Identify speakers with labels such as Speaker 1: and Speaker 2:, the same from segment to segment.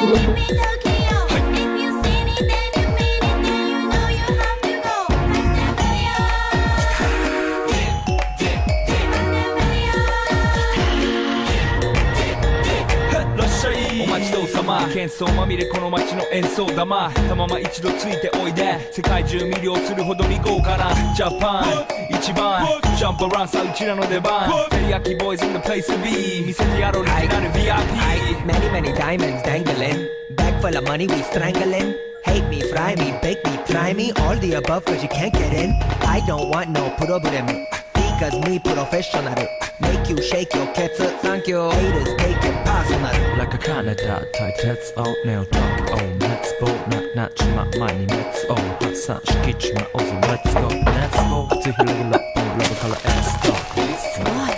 Speaker 1: Let me know. 街道様喧騒まみれこの街の演奏玉。たまま一度ついておいで。世界中魅了するほど見こうかなジャパン。一番。ジャンプランさうちらの出番。照り焼きボーイズのプレイスビー。見せてやろうリジナル VIP
Speaker 2: メニメニダイメズダングリンバッグフォルマニーウィストランギリン Hate me, fry me, bake me, try me, all the above cause you can't get in. I. Cause me professional. Make you shake your cats Thank you. Haters take it personal.
Speaker 3: Like a Canada tight heads out now Talk on let's go Knock knock 주마 많이 let's go my 어서 let's go Let's go. 아트힐 레벨 업 레벨 컬러 let's go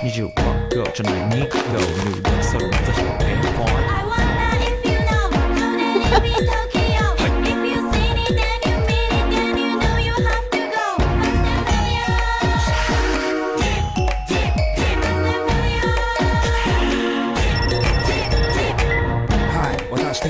Speaker 3: new 바꿔 so 니고 뉴 댄서를 맞아
Speaker 4: I wanna if you know Don't let it be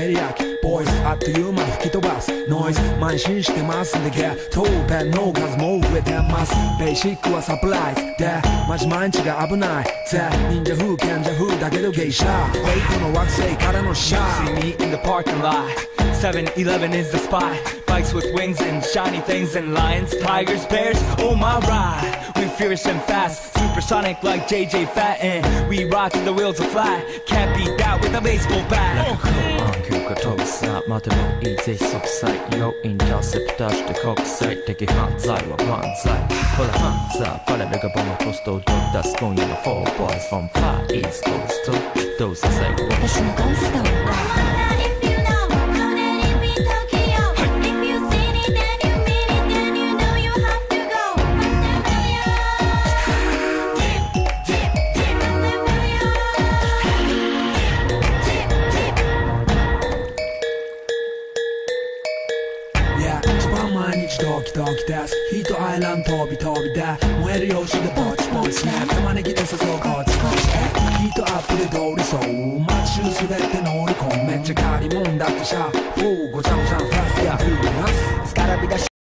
Speaker 5: はい私テリヤキボイスあっという間吹き飛ばすノイズ慢心してますんでゲットペンの数も増えてますベーシックはサプライズでマジ毎日が危ないぜ忍者風賢者風だけど芸者フェイクの惑星からのシャ
Speaker 1: See
Speaker 5: ー
Speaker 1: me in the parking lot. 7-Eleven is the spot. Bikes with wings and shiny things and lions, tigers, bears. Oh my ride, we fierce and fast, supersonic like JJ Fatten. We rock till the wheels are flat. Can't beat that with a baseball bat.
Speaker 3: 空暗球が飛ぶさ待てもいいぜ即歳よインターセプターして国際的犯罪は万歳ほらハンザーファレルがボムポストを取り出す今夜の4 boys from far east coast どうせ最後は
Speaker 6: 私のゴースト
Speaker 5: チドキドキですヒートアイラン飛び飛びで燃える用紙でポチポチね。玉ねぎで誘うこっちこっちヒートアップで通りそう。街中滑って乗り込むめっちゃ借りもんだってシャフーごちゃごちゃフラスや。フーラス
Speaker 2: It's gotta be the